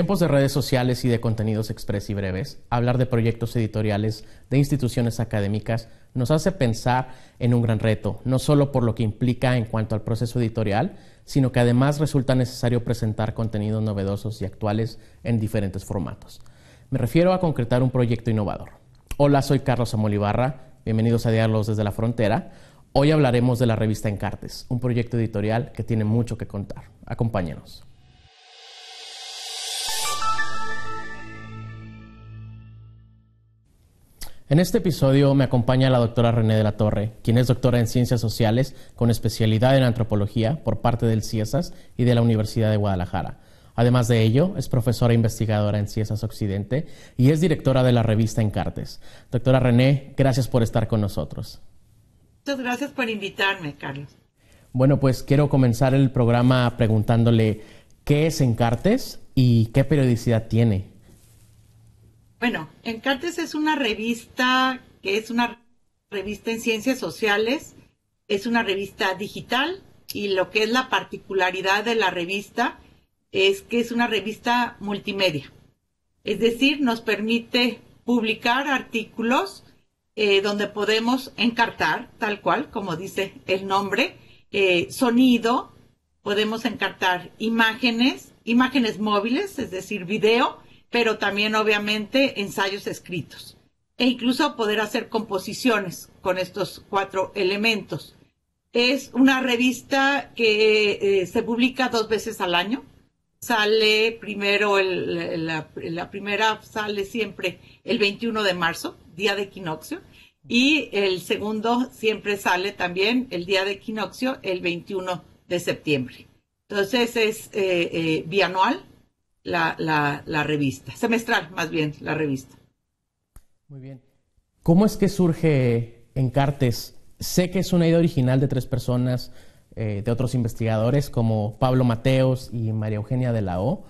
tiempos de redes sociales y de contenidos express y breves, hablar de proyectos editoriales de instituciones académicas nos hace pensar en un gran reto, no solo por lo que implica en cuanto al proceso editorial, sino que además resulta necesario presentar contenidos novedosos y actuales en diferentes formatos. Me refiero a concretar un proyecto innovador. Hola, soy Carlos Samuel Ibarra, bienvenidos a Diálogos desde la Frontera. Hoy hablaremos de la revista Encartes, un proyecto editorial que tiene mucho que contar. Acompáñenos. En este episodio me acompaña la doctora René de la Torre, quien es doctora en Ciencias Sociales con especialidad en Antropología por parte del CIESAS y de la Universidad de Guadalajara. Además de ello, es profesora investigadora en Ciencias Occidente y es directora de la revista Encartes. Doctora René, gracias por estar con nosotros. Muchas gracias por invitarme, Carlos. Bueno, pues quiero comenzar el programa preguntándole qué es Encartes y qué periodicidad tiene. Bueno, Encartes es una revista que es una revista en ciencias sociales, es una revista digital y lo que es la particularidad de la revista es que es una revista multimedia. Es decir, nos permite publicar artículos eh, donde podemos encartar, tal cual, como dice el nombre, eh, sonido, podemos encartar imágenes, imágenes móviles, es decir, video, pero también obviamente ensayos escritos e incluso poder hacer composiciones con estos cuatro elementos. Es una revista que eh, se publica dos veces al año. Sale primero, la, la, primera sale siempre el 21 de marzo, día de equinoccio, y el segundo siempre sale también el día de equinoccio, el 21 de septiembre. Entonces es eh, eh, bianual la, la, la revista, semestral más bien la revista. Muy bien. ¿Cómo es que surge Encartes? Sé que es una idea original de tres personas, eh, de otros investigadores como Pablo Mateos y María Eugenia de la O,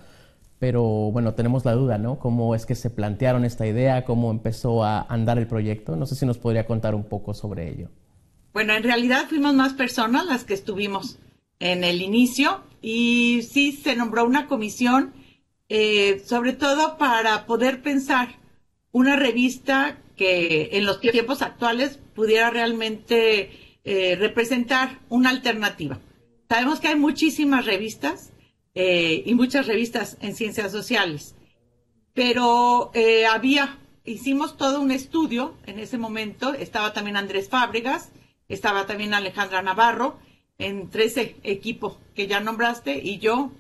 pero bueno, tenemos la duda, ¿no? ¿Cómo es que se plantearon esta idea? ¿Cómo empezó a andar el proyecto? No sé si nos podría contar un poco sobre ello. Bueno, en realidad fuimos más personas las que estuvimos en el inicio y sí se nombró una comisión eh, sobre todo para poder pensar una revista que en los tiempos actuales pudiera realmente eh, representar una alternativa. Sabemos que hay muchísimas revistas eh, y muchas revistas en ciencias sociales, pero había, hicimos todo un estudio en ese momento, estaba también Andrés Fábregas, estaba también Alejandra Navarro, entre ese equipo que ya nombraste y yo,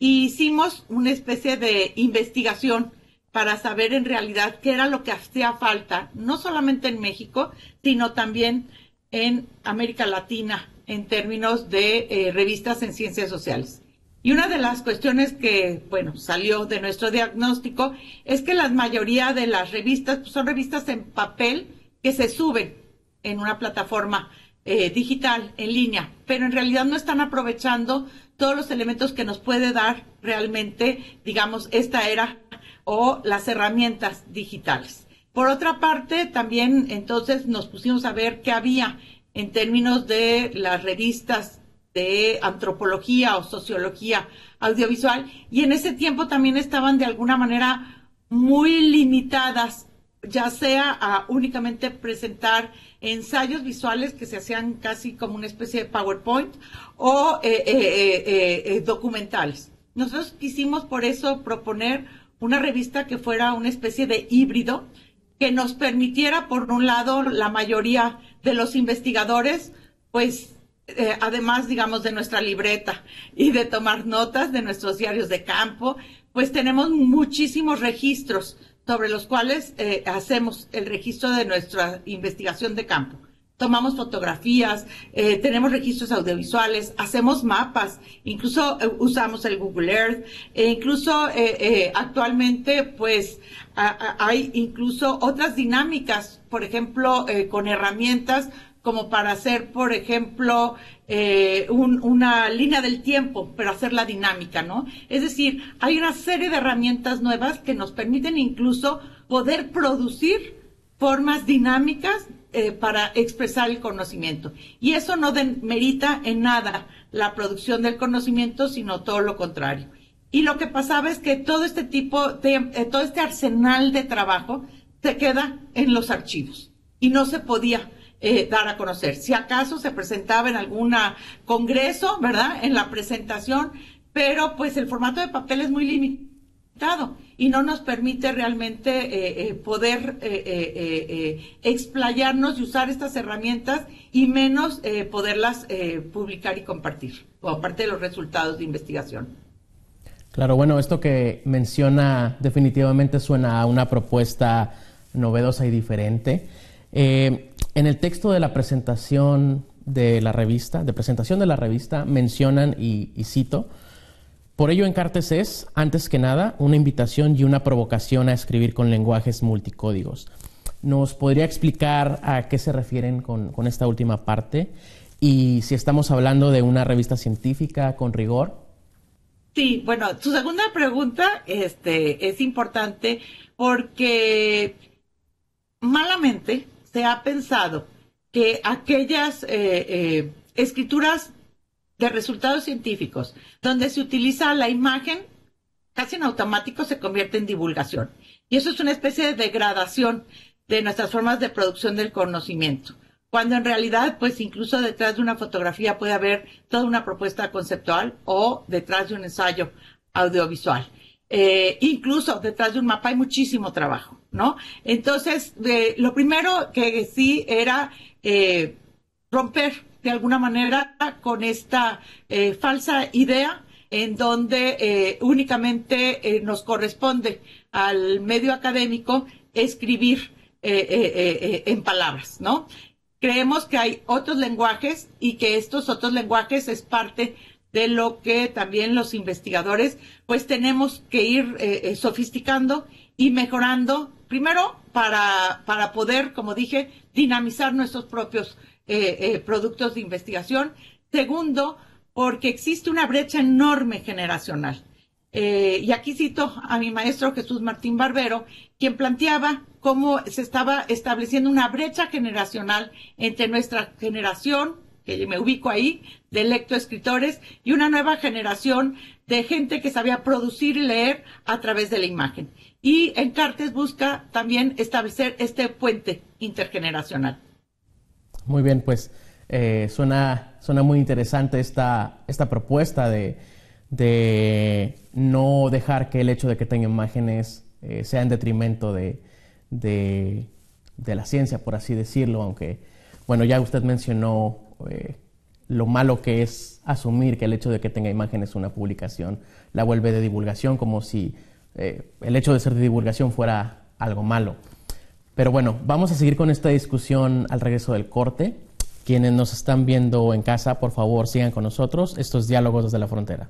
hicimos una especie de investigación para saber en realidad qué era lo que hacía falta, no solamente en México, sino también en América Latina en términos de eh, revistas en ciencias sociales. Y una de las cuestiones que, bueno, salió de nuestro diagnóstico es que la mayoría de las revistas pues, son revistas en papel que se suben en una plataforma eh, digital, en línea, pero en realidad no están aprovechando todos los elementos que nos puede dar realmente, digamos, esta era o las herramientas digitales. Por otra parte, también entonces nos pusimos a ver qué había en términos de las revistas de antropología o sociología audiovisual y en ese tiempo también estaban de alguna manera muy limitadas ya sea únicamente presentar ensayos visuales que se hacían casi como una especie de PowerPoint o eh, eh, eh, documentales. Nosotros quisimos por eso proponer una revista que fuera una especie de híbrido que nos permitiera, por un lado, la mayoría de los investigadores, pues además, digamos, de nuestra libreta y de tomar notas de nuestros diarios de campo, pues tenemos muchísimos registros sobre los cuales eh, hacemos el registro de nuestra investigación de campo. Tomamos fotografías, eh, tenemos registros audiovisuales, hacemos mapas, incluso eh, usamos el Google Earth, e incluso actualmente pues hay incluso otras dinámicas, por ejemplo, con herramientas como para hacer, por ejemplo, eh, una línea del tiempo, pero hacerla dinámica, ¿no? Es decir, hay una serie de herramientas nuevas que nos permiten incluso poder producir formas dinámicas eh, para expresar el conocimiento. Y eso no merita en nada la producción del conocimiento, sino todo lo contrario. Y lo que pasaba es que todo este tipo de, eh, todo este arsenal de trabajo se queda en los archivos y no se podía eh, dar a conocer. Si acaso se presentaba en algún congreso, ¿verdad? En la presentación, pero pues el formato de papel es muy limitado y no nos permite realmente eh, eh, poder explayarnos y usar estas herramientas y menos poderlas publicar y compartir, o aparte de los resultados de investigación. Claro, bueno, esto que menciona definitivamente suena a una propuesta novedosa y diferente. En el texto de la presentación de la revista, de presentación de la revista, mencionan, y, cito, por ello Encartes es, antes que nada, una invitación y una provocación a escribir con lenguajes multicódigos. ¿Nos podría explicar a qué se refieren con, con esta última parte? Y si estamos hablando de una revista científica con rigor. Sí, bueno, tu segunda pregunta este, es importante porque malamente se ha pensado que aquellas eh, eh, escrituras de resultados científicos donde se utiliza la imagen casi en automático se convierte en divulgación. Y eso es una especie de degradación de nuestras formas de producción del conocimiento. Cuando en realidad, pues incluso detrás de una fotografía puede haber toda una propuesta conceptual o detrás de un ensayo audiovisual. Eh, incluso detrás de un mapa hay muchísimo trabajo, ¿no? Entonces, lo primero que sí era eh, romper de alguna manera con esta eh, falsa idea en donde únicamente nos corresponde al medio académico escribir en palabras, ¿no? Creemos que hay otros lenguajes y que estos otros lenguajes es parte de lo que también los investigadores pues tenemos que ir eh, eh, sofisticando y mejorando, primero para, para poder, como dije, dinamizar nuestros propios eh, productos de investigación. Segundo, porque existe una brecha enorme generacional. y aquí cito a mi maestro Jesús Martín Barbero, quien planteaba cómo se estaba estableciendo una brecha generacional entre nuestra generación, me ubico ahí, de lectoescritores y una nueva generación de gente que sabía producir y leer a través de la imagen. Y Encartes busca también establecer este puente intergeneracional. Muy bien, pues eh, suena, suena muy interesante esta, esta propuesta de, de, no dejar que el hecho de que tenga imágenes eh, sea en detrimento de, de, de, la ciencia, por así decirlo, aunque, bueno, ya usted mencionó eh, lo malo que es asumir que el hecho de que tenga imágenes una publicación la vuelve de divulgación, como si eh, el hecho de ser de divulgación fuera algo malo. Pero bueno, vamos a seguir con esta discusión al regreso del corte. Quienes nos están viendo en casa, por favor, sigan con nosotros estos diálogos desde la frontera.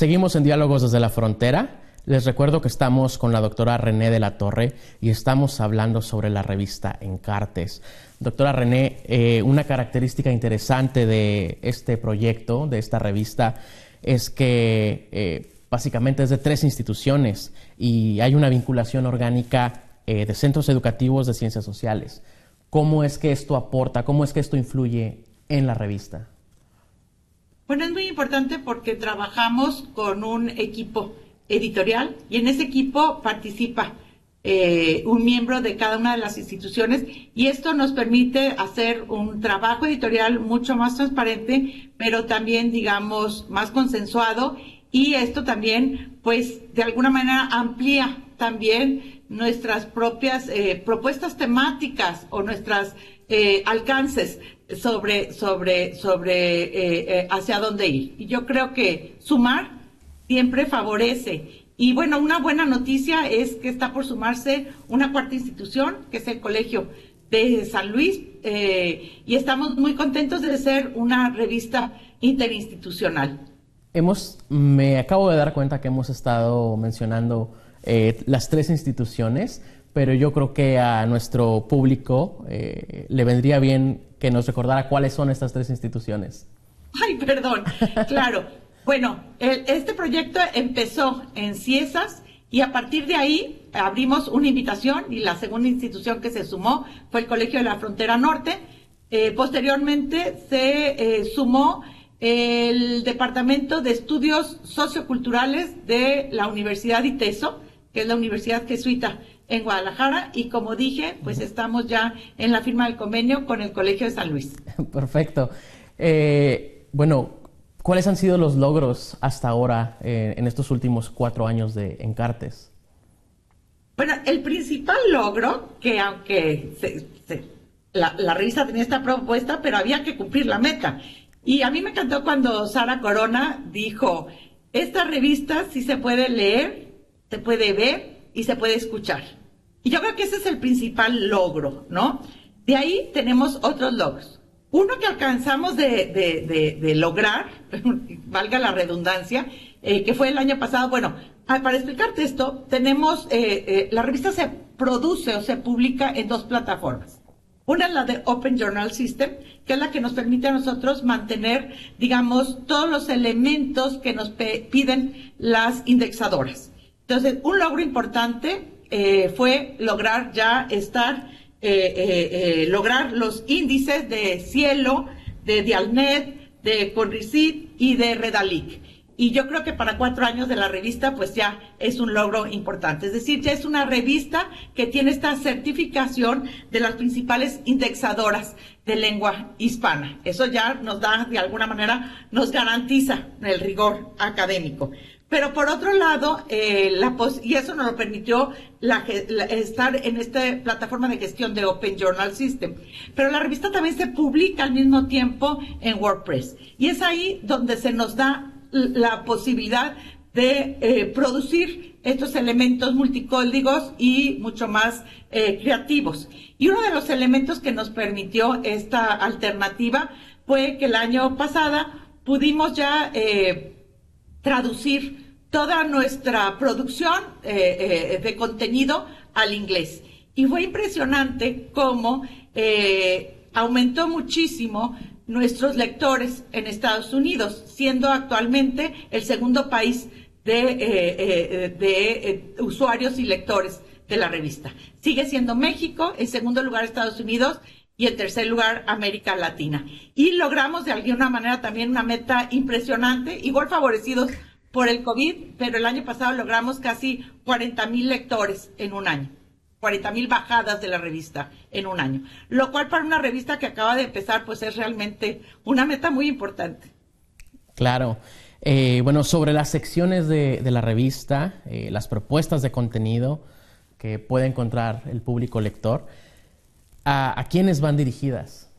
Seguimos en Diálogos desde la Frontera. Les recuerdo que estamos con la doctora René de la Torre y estamos hablando sobre la revista Encartes. Doctora René, eh, una característica interesante de este proyecto, de esta revista, es que eh, básicamente es de tres instituciones y hay una vinculación orgánica eh, de centros educativos de ciencias sociales. ¿Cómo es que esto aporta, cómo es que esto influye en la revista? Bueno, es muy importante porque trabajamos con un equipo editorial y en ese equipo participa eh, un miembro de cada una de las instituciones y esto nos permite hacer un trabajo editorial mucho más transparente, pero también, digamos, más consensuado y esto también, pues, de alguna manera amplía también nuestras propias eh, propuestas temáticas o nuestras eh, alcances sobre, sobre, sobre eh, hacia dónde ir. Y yo creo que sumar siempre favorece. Y bueno, una buena noticia es que está por sumarse una cuarta institución, que es el Colegio de San Luis, y estamos muy contentos de ser una revista interinstitucional. Hemos, me acabo de dar cuenta que hemos estado mencionando eh, las tres instituciones, pero yo creo que a nuestro público eh, le vendría bien que nos recordara cuáles son estas tres instituciones. Ay, perdón, claro. bueno, este proyecto empezó en Ciesas y a partir de ahí abrimos una invitación y la segunda institución que se sumó fue el Colegio de la Frontera Norte. Eh, posteriormente se sumó el Departamento de Estudios Socioculturales de la Universidad ITESO, que es la Universidad Jesuita en Guadalajara, y como dije, pues estamos ya en la firma del convenio con el Colegio de San Luis. Perfecto. Eh, bueno, ¿cuáles han sido los logros hasta ahora eh, en estos últimos cuatro años de Encartes? Bueno, el principal logro, que aunque la, la revista tenía esta propuesta, pero había que cumplir la meta, y a mí me encantó cuando Sara Corona dijo, esta revista sí se puede leer, se puede ver y se puede escuchar. Y yo creo que ese es el principal logro, ¿no? De ahí tenemos otros logros. Uno que alcanzamos de, lograr, valga la redundancia, eh, que fue el año pasado, bueno, ah, para explicarte esto, tenemos, eh, eh, la revista se produce o se publica en dos plataformas. Una es la de Open Journal System, que es la que nos permite a nosotros mantener, digamos, todos los elementos que nos piden las indexadoras. Entonces, un logro importante eh, fue lograr ya estar, eh, eh, lograr los índices de Cielo, de Dialnet, de Conricid y de Redalic. Y yo creo que para cuatro años de la revista, pues ya es un logro importante. Es decir, ya es una revista que tiene esta certificación de las principales indexadoras de lengua hispana. Eso ya nos da, de alguna manera, nos garantiza el rigor académico. Pero por otro lado, eh, la y eso nos lo permitió estar en esta plataforma de gestión de Open Journal System. Pero la revista también se publica al mismo tiempo en WordPress. Y es ahí donde se nos da la posibilidad de eh, producir estos elementos multicódigos y mucho más eh, creativos. Y uno de los elementos que nos permitió esta alternativa fue que el año pasado pudimos ya traducir toda nuestra producción de contenido al inglés. Y fue impresionante cómo aumentó muchísimo nuestros lectores en Estados Unidos, siendo actualmente el segundo país de, eh, eh, eh, usuarios y lectores de la revista. Sigue siendo México, en segundo lugar Estados Unidos y en tercer lugar América Latina. Y logramos de alguna manera también una meta impresionante, igual favorecidos por el COVID, pero el año pasado logramos casi 40 mil lectores en un año. 40 mil bajadas de la revista en un año, lo cual para una revista que acaba de empezar, pues es realmente una meta muy importante. Claro. Eh, bueno, sobre las secciones de, la revista, eh, las propuestas de contenido que puede encontrar el público lector, ¿a, quiénes van dirigidas?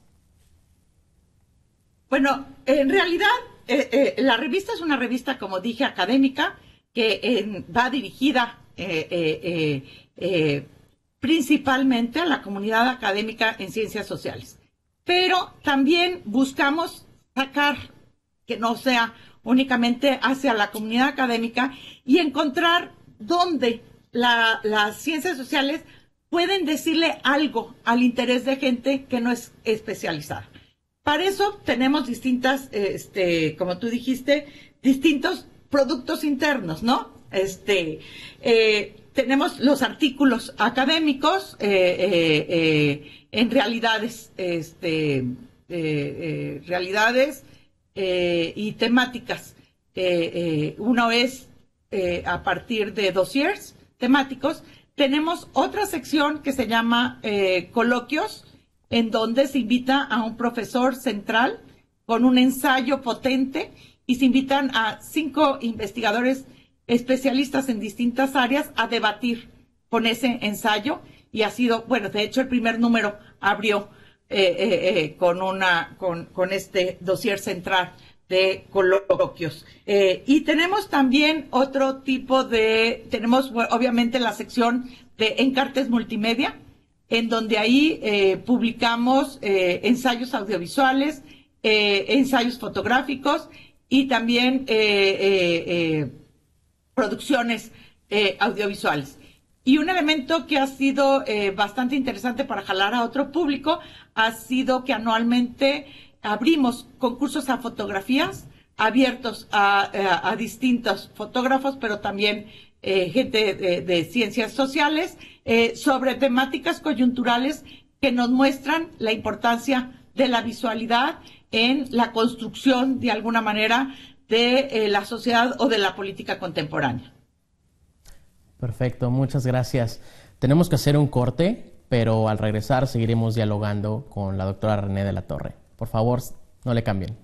Bueno, en realidad eh, la revista es una revista, como dije, académica, que va dirigida principalmente a la comunidad académica en ciencias sociales. Pero también buscamos sacar que no sea únicamente hacia la comunidad académica y encontrar dónde las ciencias sociales pueden decirle algo al interés de gente que no es especializada. Para eso tenemos distintas, este, como tú dijiste, distintos productos internos, ¿no? Este, eh, tenemos los artículos académicos eh, eh, en realidades, este, realidades y temáticas. uno es a partir de dossiers temáticos. Tenemos otra sección que se llama coloquios, en donde se invita a un profesor central con un ensayo potente y se invitan a cinco investigadores especialistas en distintas áreas a debatir con ese ensayo. Y ha sido, bueno, de hecho el primer número abrió eh, eh, eh, con una, con, con, este dossier central de coloquios. y tenemos también otro tipo de, tenemos obviamente la sección de encartes multimedia, en donde ahí publicamos ensayos audiovisuales, ensayos fotográficos y también eh, eh, eh, producciones audiovisuales. Y un elemento que ha sido bastante interesante para jalar a otro público ha sido que anualmente abrimos concursos a fotografías abiertos a, distintos fotógrafos, pero también gente de, ciencias sociales, sobre temáticas coyunturales que nos muestran la importancia de la visualidad en la construcción, de alguna manera, de eh, la sociedad o de la política contemporánea. Perfecto, muchas gracias. Tenemos que hacer un corte, pero al regresar seguiremos dialogando con la doctora René de la Torre. Por favor, no le cambien.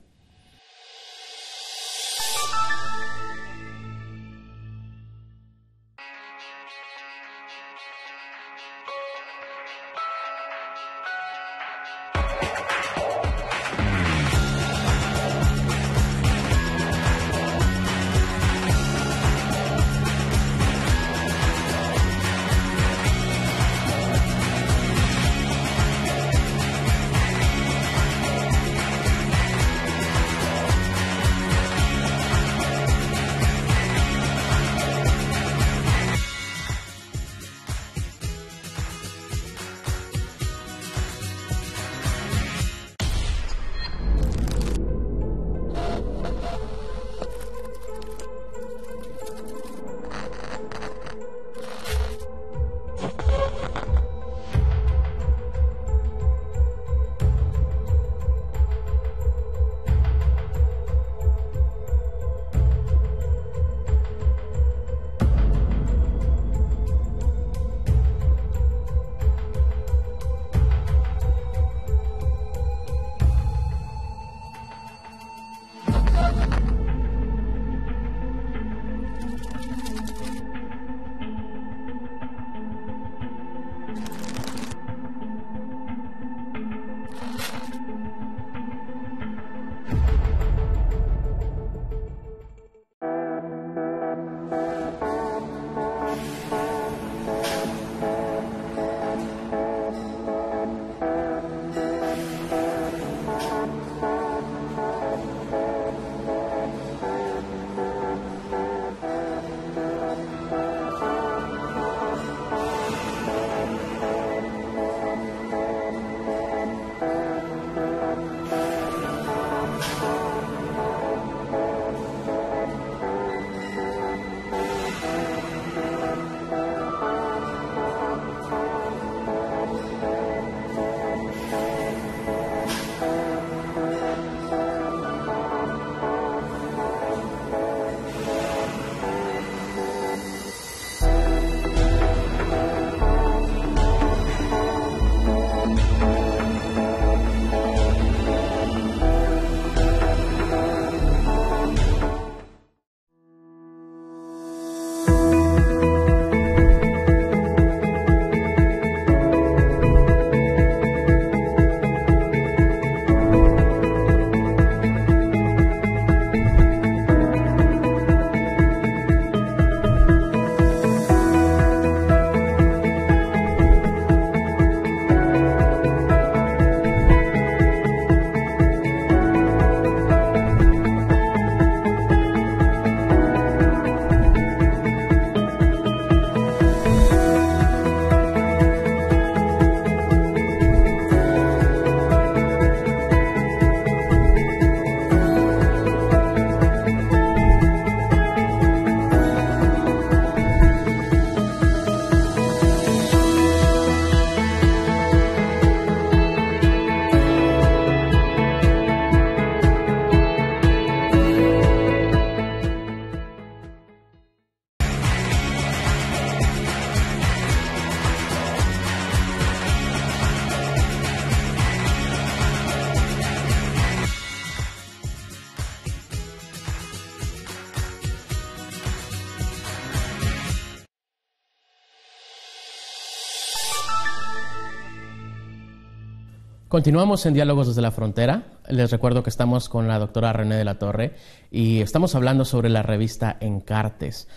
Continuamos en Diálogos desde la Frontera. Les recuerdo que estamos con la doctora René de la Torre y estamos hablando sobre la revista Encartes.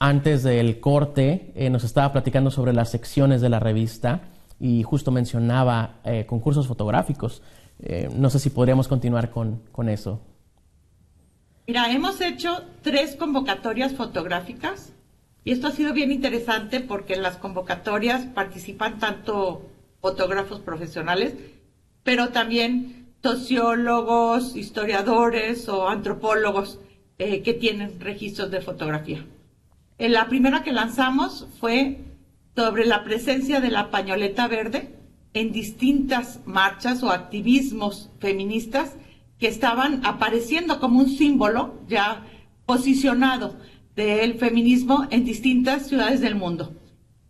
Antes del corte eh, nos estaba platicando sobre las secciones de la revista y justo mencionaba eh, concursos fotográficos. Eh, no sé si podríamos continuar con, con eso. Mira, hemos hecho tres convocatorias fotográficas y esto ha sido bien interesante porque en las convocatorias participan tanto fotógrafos profesionales pero también sociólogos, historiadores o antropólogos eh, que tienen registros de fotografía. En la primera que lanzamos fue sobre la presencia de la pañoleta verde en distintas marchas o activismos feministas que estaban apareciendo como un símbolo ya posicionado del feminismo en distintas ciudades del mundo.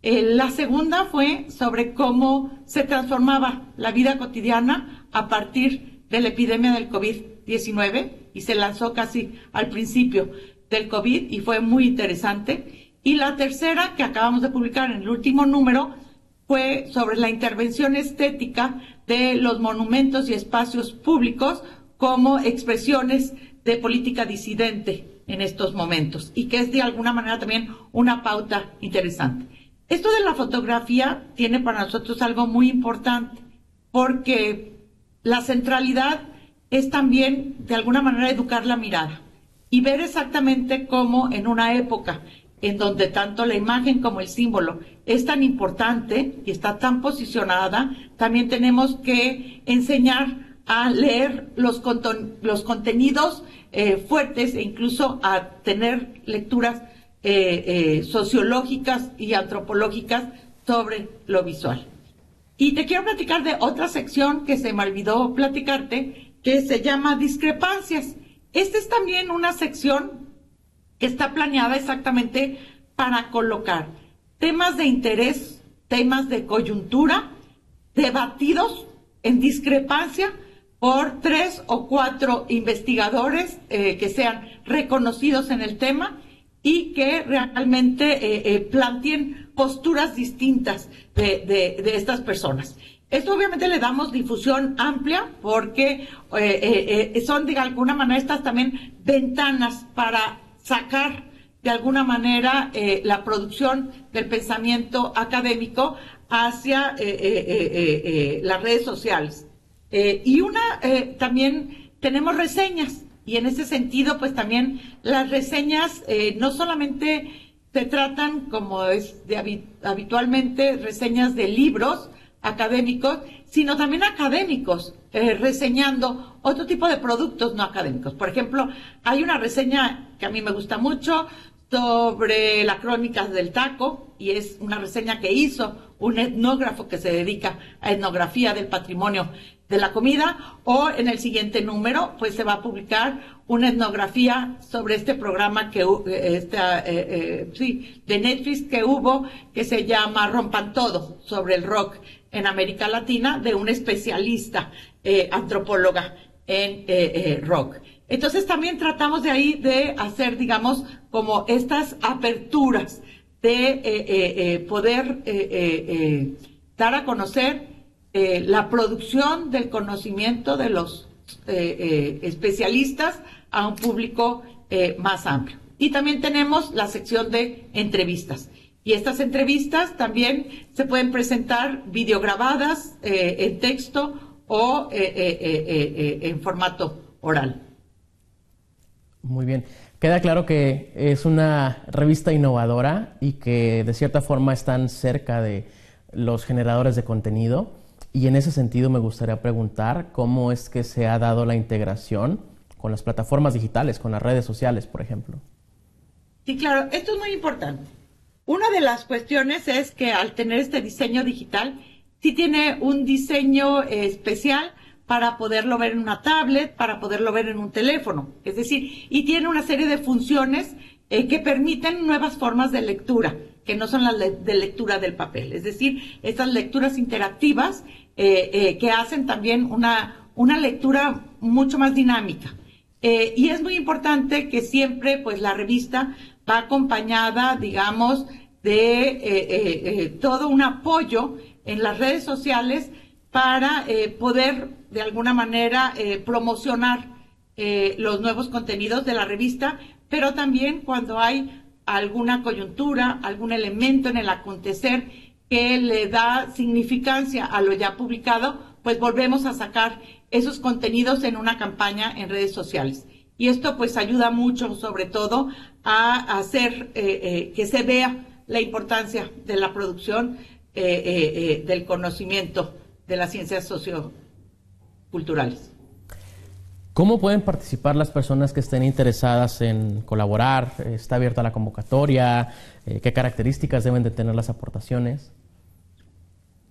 Eh, la segunda fue sobre cómo se transformaba la vida cotidiana a partir de la epidemia del COVID-19 y se lanzó casi al principio del COVID y fue muy interesante. Y la tercera, que acabamos de publicar en el último número, fue sobre la intervención estética de los monumentos y espacios públicos como expresiones de política disidente en estos momentos y que es de alguna manera también una pauta interesante. Esto de la fotografía tiene para nosotros algo muy importante, porque la centralidad es también, de alguna manera, educar la mirada y ver exactamente cómo en una época en donde tanto la imagen como el símbolo es tan importante y está tan posicionada, también tenemos que enseñar a leer los, los contenidos eh, fuertes e incluso a tener lecturas eh, eh, sociológicas y antropológicas sobre lo visual. Y te quiero platicar de otra sección que se me olvidó platicarte, que se llama discrepancias. Esta es también una sección que está planeada exactamente para colocar temas de interés, temas de coyuntura, debatidos en discrepancia por tres o cuatro investigadores eh, que sean reconocidos en el tema y que realmente eh, eh, planteen posturas distintas de, estas personas. Esto obviamente le damos difusión amplia porque eh, son de alguna manera estas también ventanas para sacar de alguna manera la producción del pensamiento académico hacia las redes sociales. y una, también tenemos reseñas y en ese sentido, pues también las reseñas eh, no solamente se tratan, como es de, habitualmente, reseñas de libros académicos, sino también académicos eh, reseñando otro tipo de productos no académicos. Por ejemplo, hay una reseña que a mí me gusta mucho sobre la crónica del taco y es una reseña que hizo un etnógrafo que se dedica a etnografía del patrimonio de la comida o en el siguiente número pues se va a publicar una etnografía sobre este programa que esta, eh, eh, sí, de Netflix que hubo que se llama Rompan Todo sobre el rock en América Latina de un especialista eh, antropóloga en rock. Entonces también tratamos de ahí de hacer, digamos, como estas aperturas de poder dar a conocer eh, la producción del conocimiento de los eh, eh, especialistas a un público más amplio. Y también tenemos la sección de entrevistas. Y estas entrevistas también se pueden presentar videograbadas en texto o en formato oral. Muy bien. Queda claro que es una revista innovadora y que de cierta forma están cerca de los generadores de contenido. Y en ese sentido me gustaría preguntar cómo es que se ha dado la integración con las plataformas digitales, con las redes sociales, por ejemplo. Sí, claro, esto es muy importante. Una de las cuestiones es que al tener este diseño digital, sí tiene un diseño eh, especial para poderlo ver en una tablet, para poderlo ver en un teléfono. Es decir, y tiene una serie de funciones eh, que permiten nuevas formas de lectura, que no son las de lectura del papel. Es decir, estas lecturas interactivas eh, eh, que hacen también una, una lectura mucho más dinámica. Eh, y es muy importante que siempre, pues, la revista va acompañada, digamos, de todo un apoyo en las redes sociales para poder de alguna manera promocionar los nuevos contenidos de la revista, pero también cuando hay alguna coyuntura, algún elemento en el acontecer que le da significancia a lo ya publicado, pues volvemos a sacar esos contenidos en una campaña en redes sociales. Y esto pues ayuda mucho, sobre todo, a hacer que se vea la importancia de la producción del conocimiento de las ciencias socioculturales. ¿Cómo pueden participar las personas que estén interesadas en colaborar? ¿Está abierta la convocatoria? Eh, ¿Qué características deben de tener las aportaciones?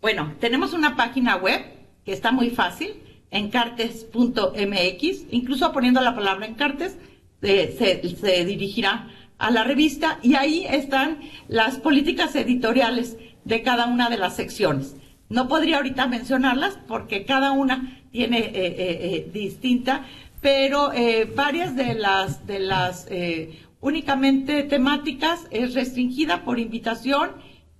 Bueno, tenemos una página web que está muy fácil, encartes.mx, incluso poniendo la palabra encartes, eh, se, se dirigirá a la revista y ahí están las políticas editoriales de cada una de las secciones. No podría ahorita mencionarlas porque cada una tiene eh, eh, eh, distinta, pero varias de las de las únicamente temáticas es restringida por invitación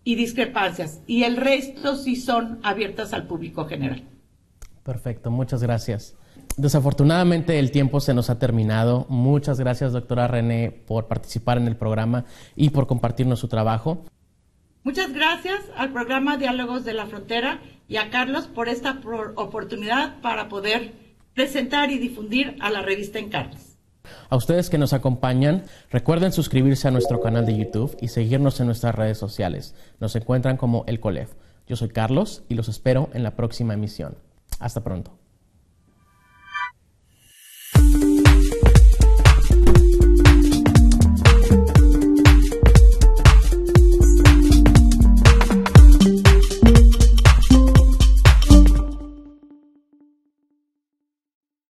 y discrepancias y el resto sí son abiertas al público general. Perfecto, muchas gracias. Desafortunadamente el tiempo se nos ha terminado. Muchas gracias, doctora René, por participar en el programa y por compartirnos su trabajo. Muchas gracias al programa Diálogos de la Frontera y a Carlos por esta oportunidad para poder presentar y difundir a la revista Encartes. A ustedes que nos acompañan, recuerden suscribirse a nuestro canal de YouTube y seguirnos en nuestras redes sociales. Nos encuentran como El Colef. Yo soy Carlos y los espero en la próxima emisión. Hasta pronto.